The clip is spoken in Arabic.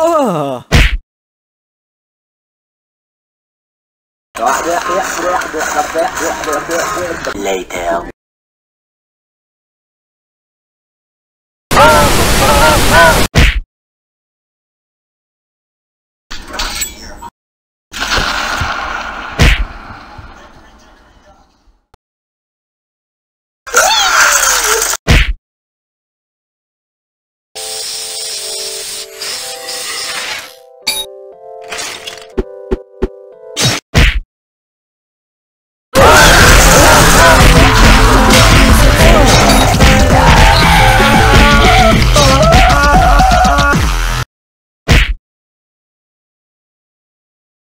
3.141592653538. Later.